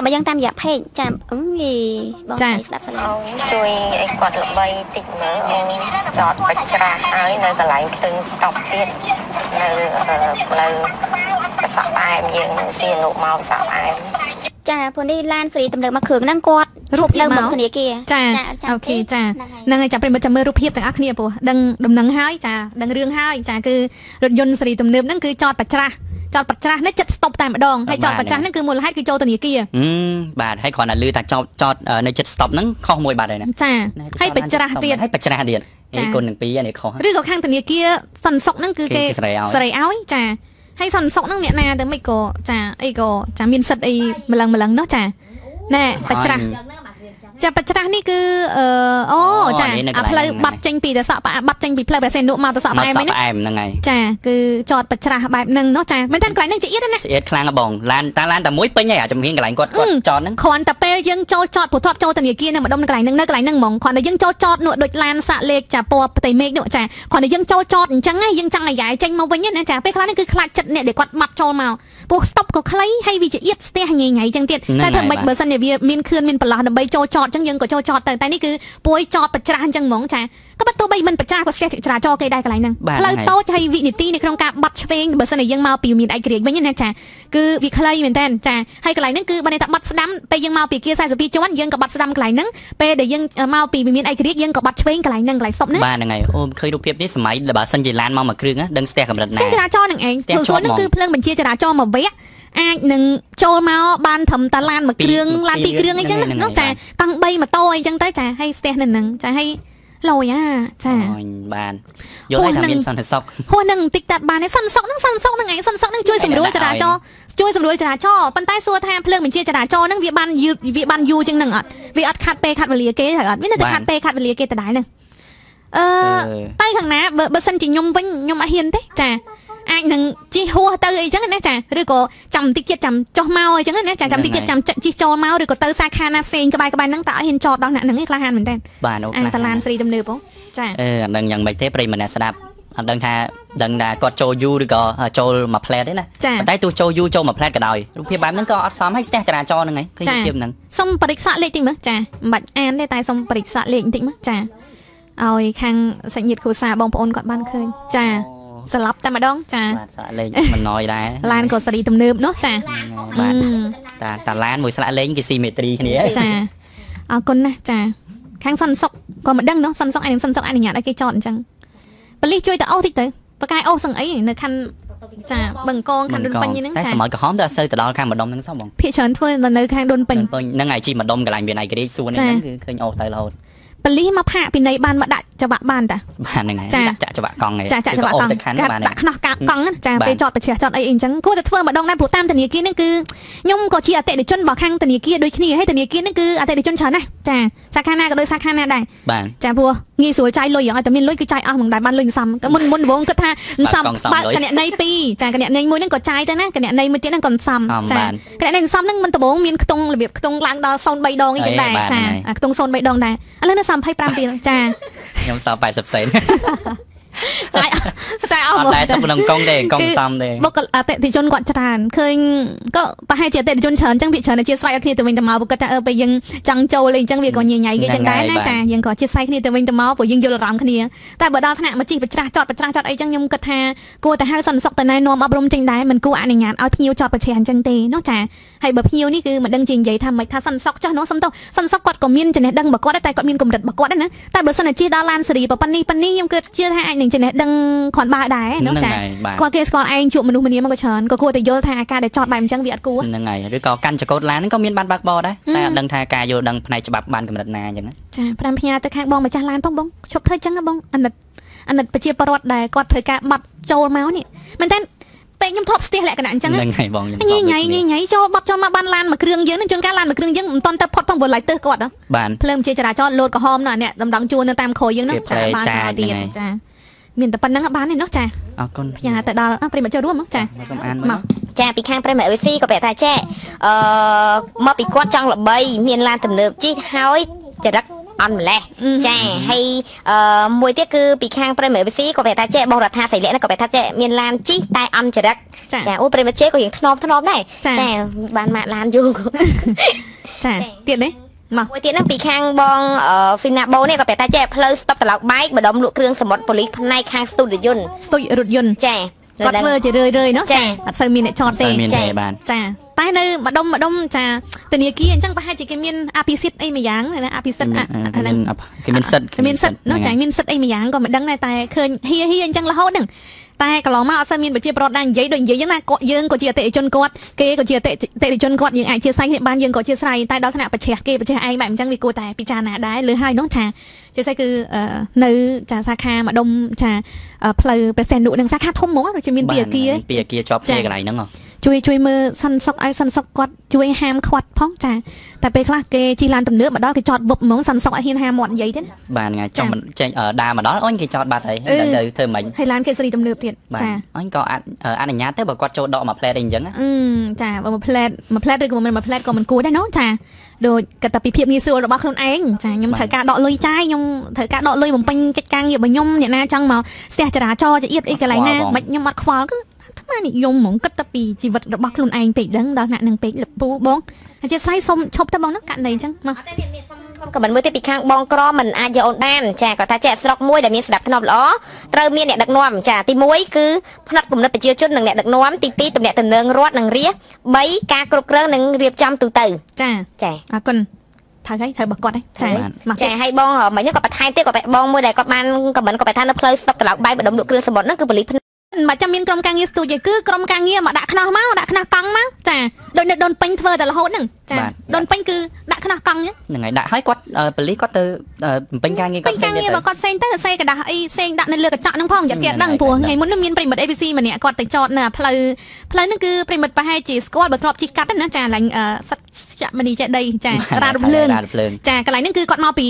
ប់មកយើងតាមរយៈ page ចាអឺបងស្រីស្ដាប់សិនអូនជួយឲ្យគាត់ល្បីតិចមើលអូនចតបច្ច្រាស់ហើយនៅកន្លែងភ្លើងស្តុបទៀតនៅអឺផ្លូវកសក់ផ្អែមយើងនឹងសៀនុមកសក់ផ្អែមចាព្រោះនេះឡានសេរីទំនើបមកគ្រឿងហ្នឹងគាត់រូបភាពនៅមុខមកធនាគារចាចាំអូខេទេចាហ្នឹងហើយហ្នឹងហើយចាំប្រិមត្តចាំមើលរូបភាពទាំងអស់គ្នាព្រោះដឹងដំណឹងហើយចាដឹងរឿងហើយចាគឺរថយន្តសេរីទំនើបហ្នឹងគឺចតបច្ច្រាស់ ចតបច្ច្រាស់នេះចិត្តស្តុបតែម្ដងហើយចតបច្ច្រាស់ហ្នឹងគឺមូលហេតុគឺចូលធនាគារហឹមបាទហើយគ្រាន់តែលឺថាចតចតនៅចិត្ត stop ហ្នឹងខុសមួយបាត់ហើយណាចាហើយបច្ច្រាស់ទៀតហើយបច្ច្រាស់ទៀតចាឯគុណទាំងពីរនេះខុសឬក៏ខាងធនាគារសន្តិសុខហ្នឹងគឺគេគេគេសេរីឲ្យសេរីឲ្យចាហើយសន្តិសុខហ្នឹងអ្នកណាទៅមិនក៏ចាអីក៏ចាមានសិទ្ធអីម្លឹងម្លឹងនោះចាណែបច្ច្រាស់ ចាបច្ច្រាស់នេះគឺអឺអូចានេះនៅកអាន្លែងផ្លូវហ្នឹងបាត់ចេញពីតសក់ផ្អាបាត់ចេញពីផ្លូវប្រសេនុកមកតសក់មកផ្អែមសហ្នឹងក់ផ្អែមហ្នឹងហើយចាគឺចតបច្ច្រាស់បែបហ្នឹងនោះចាមែនតើកន្លែងហ្នឹងជាអៀតណាស្អៀតខ្លាំងហ៎បងឡានតាឡានតែមួយពេញហើយអាជំនាញកន្លែងគាត់គាត់ចតហ្នឹងគ្រាន់តែពេលយើងចូលចតព្រោះធ្លាប់ចូលធនាគារនៅម្ដុំនៅកន្លែងហ្នឹងនៅកន្លែងហ្នឹងហ្មងគ្រាន់តែយើងចូលចតនោះដូចឡានសាក់លេខចាពណ៌ផ្ទៃមេឃនោះចាគ្រាន់តែយើងចូលចតអញ្ចឹងឯងយើងចង់ឲ្យយ៉ាយចេញមកវិញណាចាពេលខ្លះហ្នឹងគឺខ្លាចចិត្តអ្នកដែលគាត់បាត់ចូលមកព្រោះ stop ក៏ខ្លីហើយវាជាអៀតស្ទះញ៉ៃញ៉ៃអញ្ចឹងទៀតតែធ្វើម៉េចបើសិនជាវាមានខឿនមានបន្លោះដើម្បីចូលចតអញ្ចឹងយើងក៏ចូលចតទៅតែនេះគឺពួយចតបច្ច្រាស់អញ្ចឹងហ្មងចាក៏បាត់ទោះបីមិនបច្ច្រាស់ក៏ស្ទះចរាចរណ៍គេដែរកន្លែងហ្នឹងផ្លូវតូចហើយវិនិតិនៅក្នុងការបាត់ឆ្វេងបើសិនជាយើងមកពីមានឯករាជ្យវិញណាចាគឺវាខ្លីមែនតើចាហើយកន្លែងហ្នឹងគឺបើន័យថាបាត់ស្ដាំពេលយើងមកពីគៀ42ជាន់យើងក៏បាត់ស្ដាំកន្លែងហ្នឹងពេលដែលយើងមកពីមានឯករាជ្យយើងក៏បាត់ឆ្វេងកន្លែងហ្នឹងកន្លែងសុបណាបាទហ្នឹងហើយអូឃើញរូបភាពនេះសម័យបើសិនជាឡានមកមួយគ្រឿងណាដឹងស្ទះកម្រិតណាស្ទះចរាចរណ៍នឹងឯងស្ទះសួរសួរជាប់ហ្នឹងហ្មងគឺភ្លើងបញ្ជាចរាចរណ៍មួយវគ្គ អាចនឹងចូលមកបានត្រឹមតាឡានមួយពីរគ្រឿងឡានពីរពីរគ្រឿងអីចឹងហ្នឹងណាហើយចាកង់3ម៉ូតូអីចឹងទៅចាហើយស្ទះនៅហ្នឹងចាហើយលយអាចាអូយបានយល់ហើយថាមានសន្តិសុខហួសនឹងបន្តិចតាត់បានទេសន្តិសុខហ្នឹងសន្តិសុខហ្នឹងឯងសន្តិសុខហ្នឹងជួយសម្រួលចរាចរណ៍ជួយសម្រួលចរាចរណ៍ប៉ុន្តែសួរថាភ្លើងបញ្ជាចរាចរណ៍ហ្នឹងវាបានយឺតវាបានយូរជាងហ្នឹងអត់វាអត់ខាត់ពេលខាត់វេលាគេហើយអត់វានៅតែខាត់ពេលខាត់វេលាគេដដែលហ្នឹងអឺអឺតែខាងណាបើបើសិនជាខ្ញុំវិញខ្ញុំអត់ហ៊ានទេចា អាចនឹងជិះហួសទៅអីចឹងណាចាឬក៏ចាំបន្តិចទៀតចាំចុះមកអីចឹងណាចាចាំបន្តិចទៀតចាំជិះចូលមកឬក៏ទៅសាខាណាផ្សេងក្បែរក្បែរហ្នឹងតើអត់ហ៊ានចតដល់អ្នកហ្នឹងឯងក្លាហានមែនតើបាទអូអាតាឡានស្រីទំនើបហ៎ចាអឺអត់ដឹងយ៉ាងម៉េចទេប្រិយម្នាក់ស្ដាប់អត់ដឹងថាដឹងថាគាត់ចូលយូរឬក៏ចូលមួយផ្លែតទេណាចាប៉ុន្តែទោះចូលយូរចូលមួយផ្លែតក៏ដោយរូបភាពបែបហ្នឹងក៏អត់សមហើយស្ទះចរាចរណ៍ហ្នឹងហើយឃើញរូបភាពហ្នឹងសុំបរិក្ស័កលេខតិចមើលចាមិនបាច់អានទេតែសុំបរិក្ស័កលេខបន្តិចមើលចាឲ្យខាងសាច់ញាតិគ្រួសារបងប្អូនគាត់បានឃើញចា ស្លាប់តែម្ដងចាបាទសាក់លេងមិនណយដែរឡានក៏សេរីទំនើបនោះចាបាទអឺតាតាឡានមួយស្លាក់លេងគេស៊ីមេត្រីគ្នាចាអរគុណណាស់ចាខាងសន្តិសុខក៏មិនដឹងនោះសន្តិសុខឯងសន្តិសុខអនុញ្ញាតឲ្យគេចតអញ្ចឹងប៉លីសជួយទៅអូសតិចទៅបកកាយអូសសឹងអីនៅខណ្ឌចាបឹងកងខណ្ឌរុនពេញហ្នឹងតែចាសម័យក្រហមទៅអត់សូវទៅដល់ខាងម្ដុំហ្នឹងសោះបងភាគច្រើនធ្វើនៅនៅខាងរុនពេញពេញហ្នឹងហើយជីម្ដុំកន្លែងមានឯករាជ្យសួនហ្នឹងគឺឃើញអូសទៅរហូតប៉លីសមកផាកពីនៃបានមកដាក់ ច្បាក់បានតាបាទហ្នឹងហើយចាដាក់ចាក់ច្បាក់កង់ហើយចាចាក់ច្បាក់កង់ទៅខាងកាបាទដាក់ខ្នោះកាកកង់ហ្នឹងចាបាទពេលចតប្រជះចតអីអីអញ្ចឹងគួរតែធ្វើម្ដងដែរព្រោះតាមធនាគារហ្នឹងគឺខ្ញុំក៏ជាអតិថិជនរបស់ខាងធនាគារដូចគ្នាហើយធនាគារហ្នឹងគឺអតិថិជនច្រើនណាស់ចាសាខាណាក៏ដូចសាខាណាដែរបាទចាព្រោះងាយស្រួលចាយលុយឲ្យតែមានលុយគឺចាយអស់ហ្មងដែរបានលុយសំក៏មុនមុនដំបូងគិតថាសំបាក់កង់សំបើកលុយគណនីពីរចាគណនីមួយហ្នឹងក៏ចាយទៅណាគណនីមួយទៀតហ្នឹងក៏សំសំចាបានគណនីសំហ្នឹងមិនដំបូងមានខ្ទង់របៀបខ្ទង់ឡើងដល់03ដងអីចឹងដែរអេបាទចាហ្នឹងហើយអាខ្ទង់03ដងដែរឥឡូវនៅ35ទៀតចា ខ្ញុំសល់80សេន ចាយចាយអស់អហ្មត់ងដែរចាទៅក្នុងកង់ទេកង់គឺសំទេបុគ្គលអតិថិជនគាត់ច្រើនឃើញក៏ប្រហែលជាអតិថិជនច្រើនអញ្ចឹងវាច្រើនតែជាស្រ័យឲ្យគ្នាទៅវិញទៅមកព្រោះគាត់ថាអឺពេលយើងចង់ចូលលេងអញ្ចឹងវាក៏ញញ៉ៃគេអញ្ចឹងដែរណាចាយើងក៏ជាស្រ័យគ្នាទៅវិញទៅមកព្រោះយើងយល់អារម្មណ៍គ្នាតែបើដល់ថ្នាក់មកជិះបច្រាស់ចតបច្រាស់ចតអីអញ្ចឹងខ្ញុំគិតថាគួរតែហៅសន្តិសុខទៅណែនាំអប់រំចេញដែរមិនគួរអនុញ្ញាតឲ្យភ្ញៀវចតបច្រាស់អញ្ចឹងទេនោះចាហើយបើភ្ញៀវនេះគឺមិនដឹងជានិយាយថាមិនថាសន្តិសុខចុះនោះសុំទោសសន្តិសុខគាត់ក៏មានចំណេះដឹងរបស់គាត់ដែរតែគាត់មានកម្រិតរបស់គាត់ដែរណាតែបើសិនតែជិះដល់ឡានសេរីប៉ុណ្នេះប៉ុណ្នេះខ្ញុំគិតជឿថាអាចនឹងចំណេះដឹងគ្រាន់បើដែរនោះចាហើយបាទស្គាល់គេស្គាល់ឯងជួបមនុស្សម្នាមកក៏ច្រើនក៏គួរតែយល់ថាអាការដែលចតបែបអញ្ចឹងវាអត់គួរហ្នឹងហើយឬក៏កាន់ចកោតឡានហ្នឹងក៏មានបានបើកបរដែរហឹមតែអត់ដឹងថាការយល់ដឹងផ្នែកច្បាប់បានកម្រិតណាអញ្ចឹងណាចាប្រាំផ្ញើទៅខាងបងម្ចាស់ឡានផងបងឈប់ធ្វើអញ្ចឹងណាបងអាណិតអាណិតប្រជាពលរដ្ឋដែលគាត់ធ្វើការបាត់ចូលមកនេះមែនតើពេលខ្ញុំធ្លាប់ស្ទះលក្ខណៈអញ្ចឹងណាហ្នឹងហើយបងខ្ញុំញ៉ៃញ៉ៃញ៉ៃញ៉ៃចូលបាត់ចូលមកបានឡានមួយគ្រឿងយើងនឹងជួនកាលឡានមួយគ្រឿងយើងមិនតន់ទៅផុតផងព្រោះឡាយទៅគាត់ហ៎បានភ្លើងជាចរាចរណ៍លោតក្រហមនោះអាអ្នកដំណងជួននៅតាមក្រោយយើងនោះវាផ្លែបានចាការចទៀតហ្នឹងហើយចា មានតែប៉ុណ្្នឹងបានទេនោះចាអរគុណផ្ញើទៅដល់អ่ะប្រិមត្តចូលរួមហ៎ចាមកសូមអានមកមកចាពីខាង Premier VC ក៏ប្រាប់ថាចេអឺមកពីគាត់ចង់ល្បី មានឡានទំនើបជិះហើយចរិតអន់ម្លេះអឺចាហើយអឺមួយទៀតគឺពីខាងប្រិមិវិស៊ីក៏ប្រាប់ថាចេះបងរដ្ឋាសីលៈហ្នឹងក៏ប្រាប់ថាចេះមានឡានជីកតែអន់ចរិតចាចាអូប្រិមិជេក៏យើងធ្នមធ្នមដែរចាបានម៉ាក់ឡានយូរចាទៀតនេះ មកមួយទៀតហ្នឹងពីខាងបងហ្វីណាបូនេះក៏ប្រាប់ថាចេះផ្លូវស្តុបត្រឡោកបែកម្ដុំលក់គ្រឿងសមុទ្រប៉ូលីសផ្នែកខាងស្ទូឌីយន្តស្ទុយរថយន្តចាគាត់ធ្វើជារឿយរឿយៗនោះចាអត់សូវមានអ្នកចតទេតែមានចាទេបាទចាតែនៅម្ដុំម្ដុំចាធនាគារអញ្ចឹងប្រហែលជាគេមានអភិសិទ្ធអីមួយយ៉ាងណាអភិសិទ្ធអាគេអាមាហ្នឹងនគេមានសិទ្ធិគេមានសិទ្ធនោះចាមានសិទ្ធអីមួយយ៉ាងក៏មិនដឹងដែរតែឃើញហៀហៀអញ្ចឹងរហូតហ្នឹង តែកន្លងមកអត់សូវមានប្រជាប្រដ្ឋដែរនិយាយដូចនិយាយអញ្ចឹងណាគាត់យើងក៏ជាអតិថិជនគាត់គេក៏ជាអតិអតិថិជនគាត់យើងអាចជាស្រ័យគ្នាបានយើងក៏ជាស្រ័យតែដល់ថ្នាក់ប្រឆេះគេប្រឆេះឯងបែបអញ្ចឹងវាគួរតែពិចារណាដែរលើហើយនោះចាជាស្អីគឺអឺនៅចាសាខាម្ដុំចាអឺផ្លូវព្រះសីហនុនឹងសាខាធំហ្មងដូចជាមានពីអគារពីអាគារជាប់ជាកន្លែងហ្នឹងហ៎ ជួយជួយមើលសិនសុកឲ្យសិនសុកគាត់ជួយហាមខ្វាត់ផងចាតែពេលខ្លះគេជិះឡានទំនើបមកដល់គេចតវឹបហ្មងសិនសុកឲ្យហ៊ានហាមមាត់និយាយទេណាបាទថ្ងៃចចាង់មិនចេញអឺដើរមកដល់អូនគេចតបាត់ហើយអឺទៅធ្វើម៉េចហើយឡានគេសេរីទំនើបទៀតបាទចាអូនក៏អនុអនុញ្ញាតទៅបើគាត់ចូលដកមួយផ្លែតអីអញ្ចឹងណាអឺចាបើមួយផ្លែតមួយផ្លែតឬក៏មិនមួយផ្លែតក៏មិនគួរដែរណូចាដូចកតពីភាពងាយស្រួលរបស់ខ្លួនឯងចាខ្ញុំត្រូវការដកលុយចាយខ្ញុំត្រូវការដកលុយបំពេញកិច្ចការងាររបស់ខ្ញុំអ្នកណាចង់មកស្ទះចរាចរណ៍ចៀតអីកន្លែងណាមិនខ្ញុំអត់ខ្វល់គឺ អាត្មានិយមហ្មងគិតតែពីជីវិតរបស់ខ្លួនឯងពេកដឹងដល់ថ្នាក់នឹងពេកលពូបងអញ្ចឹងស្អីសុំឈប់ទៅបងណាកាត់ដីអញ្ចឹងមកក៏មិនមើលទេពីខាងបងក្រមិនអាចយកអូនបានចាគាត់ថាចេះស្រុកមួយដែលមានស្ដាប់ធ្នាប់ល្អត្រូវមានអ្នកដឹកនាំចាទី1គឺផ្នែកគំនិតប្រជាជននិងអ្នកដឹកនាំទី2តំណែងតំណងរដ្ឋនិងរាជ3ការគ្រប់គ្រងនិងរៀបចំទូទៅចាចាអរគុណត្រូវហើយត្រូវរបស់គាត់ហ្នឹងចាមកចាហើយបងមិញហ្នឹងក៏បន្ថែមទៀតក៏បែបបងមួយដែលគាត់បានក៏មិនក៏បែបថានៅផ្លូវស្តុកត្រឡោកបែបបដុំលក់គ្រឿងសមុទ្រហ្នឹងគឺបលីភ្នែក មិនចាំមានក្រុមការងារស្ទូចទេគឺក្រុមការងារមកដាក់ខ្នោះមកដាក់ខ្នោះកង់មកចាដូចនៅដុនពេញធ្វើតែរហូតហ្នឹងចាដុនពេញគឺដាក់ខ្នោះកង់ហ្នឹង ហ្នឹងហើយដាក់ឲ្យគាត់អឺប៉ូលីសគាត់ទៅអឺបំពេញការងារ ពេ គាត់ ញការងារបើគាត់ផ្សេងទៅសរសេរกระดาษអីផ្សេងដាក់នៅលើកញ្ចក់ហ្នឹងផងយ៉ាត់គេដឹងព្រោះថ្ងៃមុនហ្នឹងមានប្រិមិត្ត ABC ម្នាក់គាត់ទៅចតនៅផ្លូវផ្លូវហ្នឹងគឺប្រិមិត្តប្រហែលជាស្គាល់បើធ្លាប់ជិះកាត់ណាចាឡើងសិតចាក់មនីចេដីចារ៉ារំលើង រ៉ារភ្លើង ចាកន្លែងហ្នឹងគឺគាត់មកពី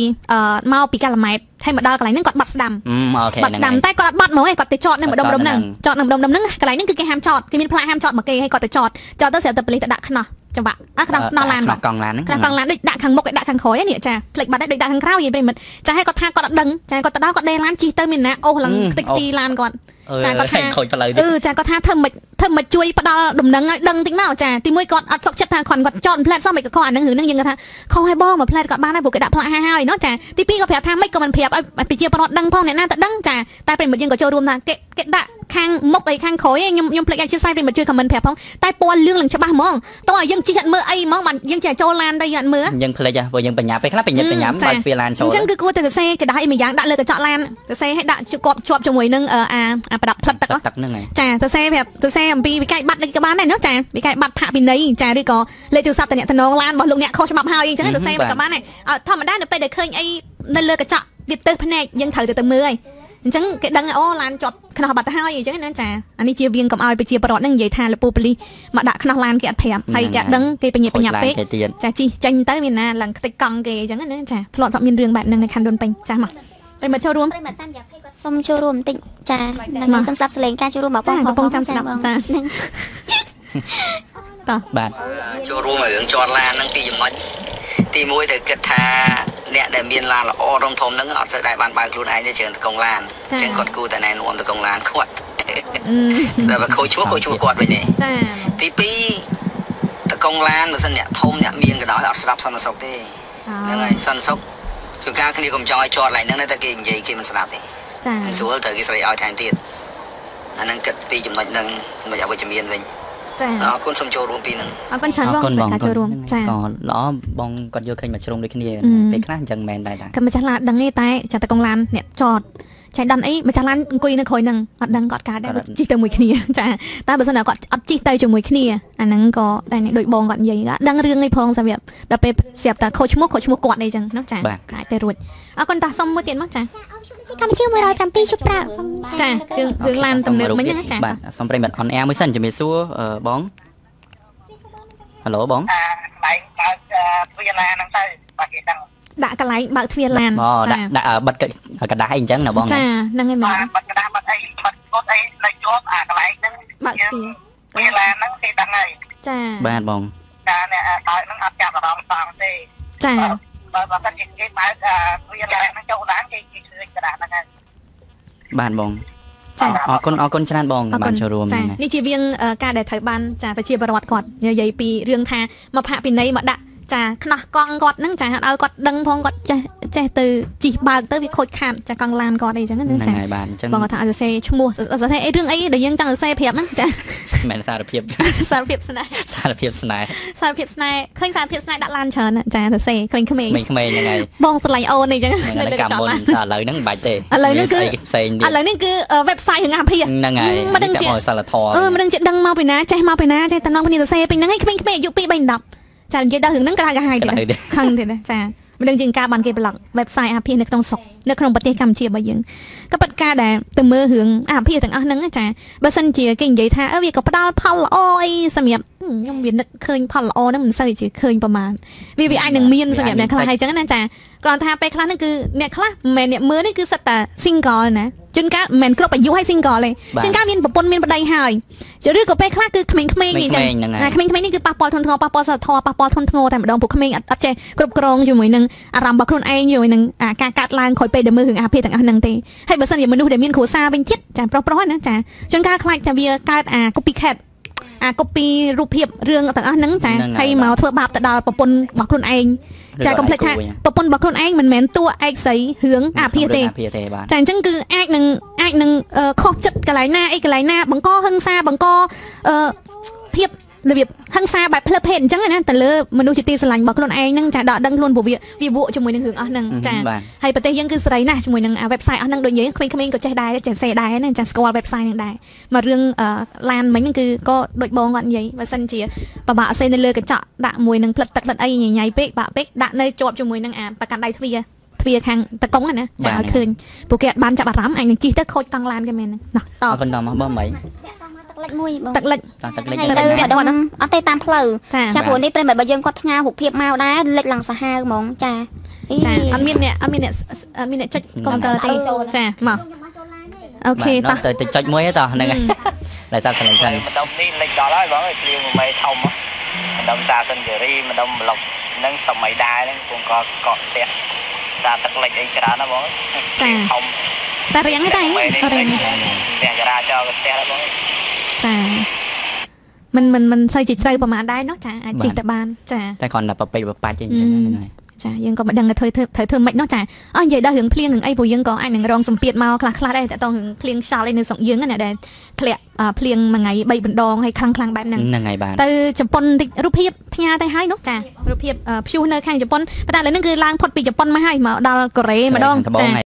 មកពីកាឡាម៉ែត ហើយមកដល់កន្លែងហ្នឹងគាត់បាត់ស្ដាំអឺអូខេបាត់ហ្នឹងស្ដាំហើយតែគាត់អត់បាត់ហ្មងឯងគាត់ទៅចតនៅម្ដុំម្ដុំហ្នឹងចចតតនៅនៅម្ដុំម្ដុំហ្នឹងកន្លែងហ្នឹងគឺគេហាមចតគេមានផ្លាកហាមចតមកគេហើយគាត់ទៅចតចតទៅស្រាប់តែប៉ូលីសទៅដាក់ខ្នោះច្បាប់អាខ្នោះខ្នោះឡានខ្បានោះត់កង់ឡានហ្នឹងខ្នោះកង់ឡានដូចដាក់ខាងមុខឯដាក់ខាងក្រោយឯនេះចាផ្លេចបាត់ឯដូចដាក់ខាងក្រោយឯប្រិមិត្តចាឲ្យគាត់ថាគាត់អត់ដឹងចាគាត់ទៅដល់គាត់ដេឡានជិះទៅមានណាអូសឡើងខ្ទេចខ្ទីឡានគាត់ចាគាត់ថាខូចផ្លូវអឺចាគាត់ថាធ្វើមិន ធ្វើមិនជួយផ្ដល់ដំណឹងឲ្យដឹងតិចមកចាទីមួយគាត់អត់សុខចិត្តថាគាត់គាត់ចតផ្លែតសោះមិនក៏ខុសអានឹងរឿងហ្នឹងយើងគាត់ថាខុសឲ្យបងមកផ្លែតគាត់បានហើយព្រោះគេដាក់ផ្លាកហើយហើយណោះចាទីពីរក៏ប្រាប់ថាមិនក៏មិនប្រាប់ឲ្យប្រជាពលរដ្ឋដឹងផងអ្នកណាទៅដឹងចាតែប្រិមិត្តយើងក៏ចូលរួមថាគេគេដាក់ខាងមុខអីខាងក្រោយឯងខ្ញុំខ្ញុំផ្លេចឲ្យជាសាយប្រិមិត្តជួយខមមិនប្រាប់ផងតែពណ៌លឿងឡើងច្បាស់ហ្មងតោះឲ្យយើងជិះអត់មើលអីហ្មងបានយើងចេះចូលឡានទៅយើងអត់មើល យើងភ្លេចហ៎ព្រោះយើងបញ្ញាពេលខ្លះបញ្ញាបញ្ញាបើកទ្វារឡានចូល អញ្ចឹងគឺគួរតែសរសេរกระดาษអីមួយយ៉ាងដាក់លើកញ្ចក់ឡានសរសេរឲ្យដាក់ជាប់ជាប់ជាមួយនឹងអាអាប្រដាប់ផ្លិតទឹក ទឹកហ្នឹងហើយ ចាសរសេរប្រាប់សរសេរ អំពីវិក័យប័ណ្ណដូចក៏បានដែរណាចាវិក័យប័ណ្ណផាកពិន័យចាឬក៏លេខទូរស័ព្ទតំណតំណងឡានរបស់លោកអ្នកខុសច្បាប់ហើយអញ្ចឹងសរសេរក៏បានដែរអត់ធម្មតានៅពេលដែលឃើញអីនៅលើកញ្ចក់វាទៅភ្នែកយើងត្រូវទៅទៅមើលហើយអញ្ចឹងគេដឹងអូឡានជាប់ខ្នោះបាត់ទៅហើយអញ្ចឹងណាចាអានេះជាវៀងកំឲ្យប្រជាពលរដ្ឋហ្នឹងនិយាយថាលពូប៉ូលីសមកដាក់ខ្នោះឡានគេអត់ប្រាប់ហើយគេអត់ដឹងគេបញ្ញាបញ្ញាពេកគេទៀតចាជីចេញទៅមានណាឡើងខ្ទេចកង់គេអញ្ចឹងណាចាធ្លាប់ធ្លាប់មានរឿងបែបហ្នឹងនៅខណ្ឌដូនពេញចាមកហើយមកចូលរួមប្រិមត្តតាមយ៉ាភ័ យគាត់សុំចូលរួមបន្តិចចានឹងសុំស្ដាប់សលេងការចូលរួមរបស់បងចាកំពុងចាំស្ដាប់បងចាហ្នឹងបាទចូលរួមឲ្យរឿងជាប់ឡានហ្នឹងទីចំណុចទី1ត្រូវគិតថាអ្នកដែលមានឡានល្អរងធំហ្នឹងអត់សូវដែរបានបើកខ្លួនឯងទេជើងតកងឡានអញ្ចឹងគាត់គូតែណែនាំតកងឡានគាត់អឺតែបើខូចឈ្មោះខូចឈ្មោះគាត់វិញទេចាទី2តកងឡានបើសិនអ្នកធំអ្នកមានក៏ដោយអត់ស្ដាប់សន្តិសុខទេហ្នឹងហើយសន្តិសុខជួនកាលគ្នាកុំចង់ឲ្យជាប់ឡើងហ្នឹងតែគេនិយាយគេមិនស្ដាប់ទេ ចាស្រួលត្រូវគេស្រែកឲ្យថែមទៀតអាហ្នឹងគិតពីចំណុចហ្នឹងមិនអវិជ្ជមានវិញចាអរគុណសូមចូលរួមពីហ្នឹងអរគុណច្រើនបងសម្រាប់ការចូលរួមចាក៏ល្អបងគាត់យកឃើញមកជ្រុងដូចគ្នាអឺពេលខ្លះអញ្ចឹងមែនដែរតាក៏ម្ចាស់ឡានដឹងទេតែចាតែកងឡានអ្នកចត ចៃដន្យអីម្ចាស់ឡានអង្គុយនៅក្រោយហ្នឹងអត់ដឹងគាត់កើតដែរជិះទៅមួយគ្នាចាតែបើសិនតែគាត់អត់ជិះទៅជាមួយគ្នាអាហ្នឹងក៏ដែរដូចបងគាត់និយាយអត់ដឹងរឿងអីផងសម្រាប់ដល់ពេលស្រាប់តែខូចឈ្មោះខូចឈ្មោះគាត់អីចឹងណាចាអាចទៅរួចអរគុណតាសុំមួយទៀតមកចាកម្ពុជា107ជុកប្រាក់ចាជើងរឿងឡានទំនើបមិញណាចាបាទសូមប្រិមត្តអនអែមួយសិនជំរាបសួរអឺបងហៅឡូបងអាកន្លែងបើកទ្វារឡានហ្នឹងទៅបើគេដឹង ដាក់កន្លែងបើកទ្វារឡានអូដាក់ដាក់អឺបិទកដាស់អីអញ្ចឹងណាបងចាហ្នឹងហើយមែបាទនបាត់ក្តារបាត់អីបាត់កត់អីនៅជាប់អាកន្លែងហ្នឹងបើកទ្វារទ្វារឡានហ្នឹងគេដឹងហើយចាបាទបងការអ្នកបើកហ្នឹងអត់ចាប់អារម្មណ៍សោះទេចាបបើបើសិនជាគេបើកវាឡានហ្នឹងចូលឡានគេគេឃើញក្តារហ្នឹងហើយបាទបងចាអរគុណអរគុណច្រើនបងអរគុបានណចូលរួមចាហ្នឹងណានេះជាវៀងអឺការដែលត្រូវបានចាប្រជាពលរដ្ឋគាត់និយាយពីរឿងថាមកផាកពិន័យមកដាក់ ចាខ្នោះកង់គាត់ហ្នឹងចាឲ្យគាត់ដឹងផងគាត់ចេះចេះទៅជីកបើកទៅវាខូចខាតចាកង់ឡានគាត់អីចឹងណាហ្នឹងចាហើយបាទអញ្ចឹងបងគាត់ថាឲ្យសរសេរឈ្មោះសរសេរអីរឿងអីដែលយើងចង់សរសេរប្រាប់ហ្នឹងចាមិនមែនសារភាពសារភាពស្នេហ៍សារភាពស្នេហ៍សារភាពស្នេហ៍ឃើញសារភាពស្នេហ៍ដាក់ឡានច្រើនណាចាសរសេរឃើញក្មេងក្មេងៗហ្នឹងហើយបងស្រឡាញ់អូនអីចឹងនៅលើកម្មមុនឡានថាឥឡូវហ្នឹងមិនបាច់ទេឥឡូវហ្នឹងគឺមានស្អីផ្សេងទៀតឥឡូវនេះគឺ website រឿងអាភិហ្នឹងហើយមិនដឹងជាពាក់ព័ន្ធសិលធម៌អឺមិនដឹងជាដឹងមកពីណាចេះមកពីណាចេះតំណងគ្នាសរសេរពេញហ្នឹងឯងក្មេងៗអាយុ2 3 10 ចានិយាយដល់រឿងហ្នឹងក្តៅកាហាយទៀតក្តៅទៀតខឹងទៀតណាចាមិនដឹងជាងការបានគេប្លុក website អាភិនៅក្នុងស្រុកនៅក្នុងប្រទេសកម្ពុជារបស់យើងក៏ប៉ុន្តែការដែលទៅមើលរឿងអាភិទាំងអស់ហ្នឹងណាចាបើសិនជាគេនិយាយថាអឺវាក៏ផ្ដល់ផលល្អអីសម្រាប់ហឹមខ្ញុំវានឹកឃើញផលល្អហ្នឹងមិនសូវជាឃើញប្រហែលវាវាអាចនឹងមានសម្រាប់អ្នកខ្លះហើយចឹងណាចាគ្រាន់ថាពេលខ្លះហ្នឹងគឺអ្នកខ្លះមិនមែនអ្នកមើលនេះគឺសិតតែ single ណា ជួនកាលមិនមែនគ្រប់អាយុហើយ single ទេបាទជួនកាលមានប្រពន្ធមានប្តីហើយឬក៏ពេលខ្លះគឺក្មេងៗនេះចឹងក្មេងៗហ្នឹងហើយណាក្មេងៗនេះគឺប៉ះពាល់ធ្ងន់ធ្ងរប៉ះពាល់សិលធម៌ប៉ះពាល់ធ្ងន់ធ្ងរតែម្ដងពួកក្មេងអត់អត់ចេះគ្រប់គ្រងជាមួយនឹងអារម្មណ៍របស់ខ្លួនឯងជាមួយនឹងអាការកាត់ឡើងក្រោយពេលដែលមើលរឿងអាភិទាំងអស់ហ្នឹងទេហើយបើសិនជាមនុស្សដែលមានគ្រួសារវិញទៀតចាប្រុសប្រុសណាចាជួនកាលខ្លាចថាវាកើតអា copycat អា copy រូបភាពរឿងទាំងអស់ហ្នឹងចាហ្នឹងហើយហើយមកធ្វើបាបទៅដល់ប្រពន្ធរបស់ខ្លួនឯងចាកុំភ្លេចថាឬក៏ឯងគូវិញប្រពន្ធរបស់ខ្លួនឯងមិនមែនតួឯកស្រីរឿងអាភិទេអាភិទេបាទចាអញ្ចឹងគឺអាចនឹងអាចនឹងអឺខុសចិត្តកន្លែងណាអីកន្លែងណាបង្កហឹង្សាបង្កអឺភាព របៀបហឹង្សាបែបផ្លឹបភេទអញ្ចឹងណាទៅលើមនុស្សជាទីស្រឡាញ់របស់ខ្លួនឯងហ្នឹងចាដកដឹងខ្លួនព្រោះវាវាវក់ជាមួយនឹងរឿងអស់ហ្នឹងចាបាទហើយប្រទេសយើងគឺសេរីណាស់ជាមួយនឹងអា website អស់ហ្នឹងដូចនិយាយក្មេងៗក៏ចេះដែរចេះសេដែរណាចាស្គាល់ website ហ្នឹងដែរមករឿងអឺឡានមិញហ្នឹងគឺក៏ដូចបងគាត់និយាយបើសិនជាបបាក់សេនៅលើកញ្ចក់ដាក់មួយនឹងផ្លិតទឹកផ្លិតអីញញ៉ៃពេកបាក់ពេកដាក់នៅជាប់ជាមួយនឹងអាប្រកាន់ដៃទ្វារទ្វារខាងតកុងហ្នឹងណាចាឲ្យឃើញពួកគេអត់បានចាប់អារម្មណ៍អាចនឹងជិះទៅខូចកង់ឡានគេមែនហ្នឹងណោះតអរគុណដល់មកបងមីទឹក លិចមួយបងទឹកលិចតាទឹកលេខហើយទៅទៅណាម្ដងអត់ទេតាមផ្លូវចាចាព្រោះនេះប្រិមត្តរបស់យើងគាត់ផ្ញើរូបភាពមកដែរលិចឡើងសាហាវហ្មងចាអីចាអត់មានអ្នកអត់មានអ្នកអត់មានអ្នកចុចកុំព្យូទ័រទេចាមកអូខេបាទតោះទៅទៅចុចមួយទេតោះហ្នឹងហើយដោយសារសលេងសិនម្ដុំនេះលេចដល់ហើយបងអើយព្រាវមួយមេធំម្ដុំសាសិនជេរីម្ដុំប្លុកហ្នឹងស្តំៃដែរហ្នឹងពងកកកស្ទះសារទឹកលេចអីច្រើនណាបងធំតែរៀងទេតែមេនេះរៀងផ្ទះចរាចរណ៍ក៏ស្ទះដែរបង ចាមិនមិនមិនសូវជាជ្រៅប្រហែលដែរនោះចាអាចជិះទៅបានចាតែគ្រាន់តែប្រពេចប្របាច់អីចឹងហ្នឹងហើយចាយើងក៏មិនដឹងថាធ្វើធ្វើធ្វើម៉េចនោះចាអស់និយាយដល់រឿងភ្លៀងរឿងអីព្រោះយើងក៏អាចនឹងរងសម្ពាធមកខ្លះខ្លះដែរតើតោះរឿងភ្លៀងខ្យល់អីនៅស្រុកយើងណាដែលធ្លាក់ភ្លៀងមួយថ្ងៃ3បណ្ដងហើយខ្លាំងខ្លាំងបែបហ្នឹងហ្នឹងហើយបាទទៅជប៉ុនតិចរូបភាពផ្ញើទៅហើយនោះចារូបភាពព្យុះនៅខាងជប៉ុនប៉ុន្តែឥឡូវហ្នឹងគឺឡើងផុតពីជប៉ុនមកហើយមកដល់កូរ៉េម្ដងចា